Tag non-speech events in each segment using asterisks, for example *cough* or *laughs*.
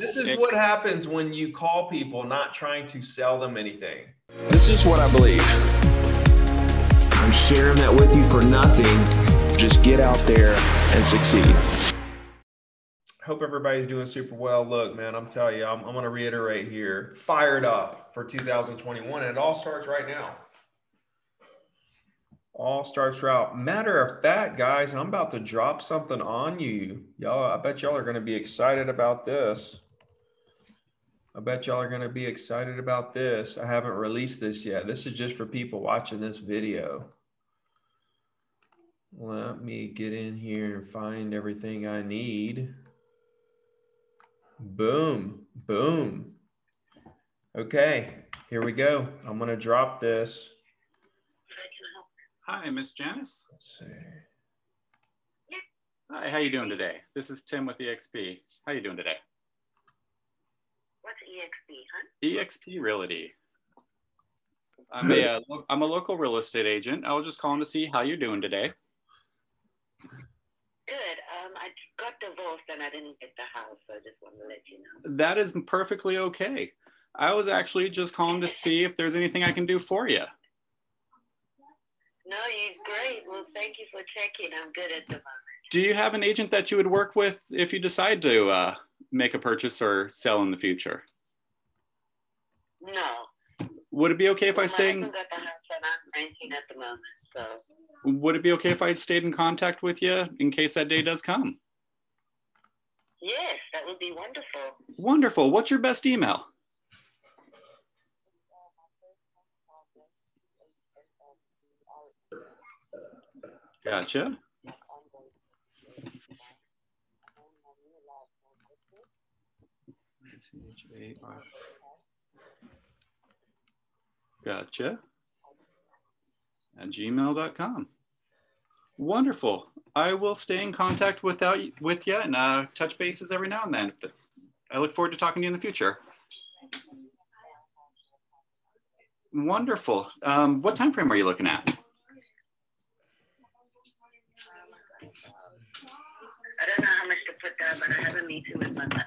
This is what happens when you call people not trying to sell them anything. This is what I believe. I'm sharing that with you for nothing. Just get out there and succeed. Hope everybody's doing super well. Look, man, I'm telling you, I'm, I'm going to reiterate here fired up for 2021. And it all starts right now. All starts out. Matter of fact, guys, I'm about to drop something on you. Y'all, I bet y'all are going to be excited about this. I bet y'all are going to be excited about this. I haven't released this yet. This is just for people watching this video. Let me get in here and find everything I need. Boom, boom. Okay, here we go. I'm going to drop this. Hi, Miss Janice. Hi, how you doing today? This is Tim with EXP. How you doing today? What's EXP, huh? EXP Realty. I'm a, uh, lo- I'm a local real estate agent. I was just calling to see how you're doing today. Good. Um, I got divorced and I didn't get the house, so I just wanted to let you know. That is perfectly okay. I was actually just calling to see if there's anything I can do for you. No, you're great. Well, thank you for checking. I'm good at the moment. Do you have an agent that you would work with if you decide to uh, make a purchase or sell in the future? No. Would it be okay if I My stay? In, husband got the house and I'm renting at the moment, so would it be okay if I stayed in contact with you in case that day does come? yes, that would be wonderful. Wonderful. What's your best email? Gotcha. Gotcha. At gmail.com. Wonderful. I will stay in contact without with you and uh, touch bases every now and then. I look forward to talking to you in the future. Wonderful. Um, what time frame are you looking at? I don't know how much to put but I have a meeting with my planner.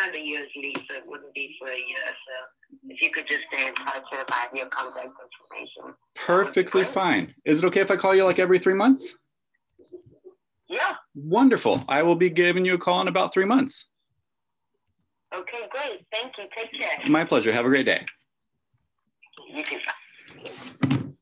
I a year's lease, so it wouldn't be for a year. So if you could just stay in touch or if I have your contact information. Perfectly fine. Is it okay if I call you like every three months? Yeah. Wonderful. I will be giving you a call in about three months. Okay, great. Thank you. Take care. My pleasure. Have a great day. You too.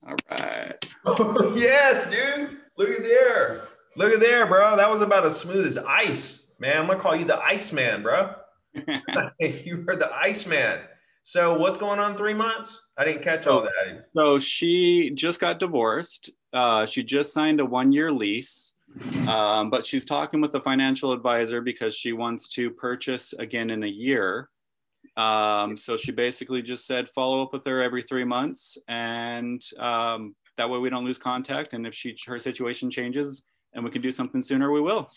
All right. Oh, *laughs* yes, dude. Look at there. Look at there, bro. That was about as smooth as ice, man. I'm gonna call you the Iceman, bro. *laughs* you are the Iceman. So what's going on three months? I didn't catch all that. So she just got divorced. Uh, she just signed a one year lease, um, but she's talking with a financial advisor because she wants to purchase again in a year. Um, so she basically just said follow up with her every three months, and um, that way we don't lose contact. And if she her situation changes and we can do something sooner, we will.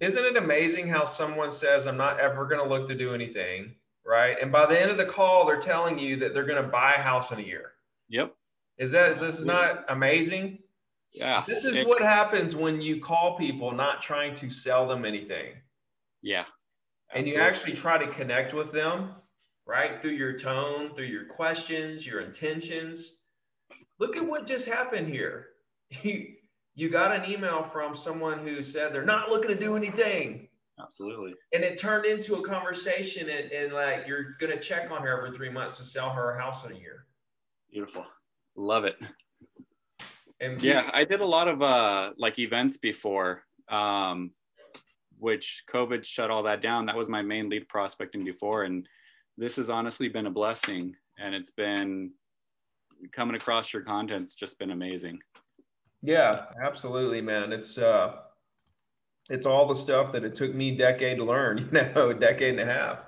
Isn't it amazing how someone says, I'm not ever going to look to do anything, right? And by the end of the call, they're telling you that they're going to buy a house in a year. Yep. Is that is this not amazing? Yeah. This is It- what happens when you call people not trying to sell them anything. Yeah. and you actually try to connect with them, right? Through your tone, through your questions, your intentions. Look at what just happened here. *laughs* You, you got an email from someone who said they're not looking to do anything. Absolutely. And it turned into a conversation, and, and like you're going to check on her every three months to sell her a house in a year. Beautiful. Love it. And Yeah, I did a lot of uh like events before, um, which COVID shut all that down. That was my main lead prospecting before, and this has honestly been a blessing. And it's been coming across your content's just been amazing. Yeah, absolutely, man. It's uh it's all the stuff that it took me a decade to learn, *laughs* you know, a decade and a half.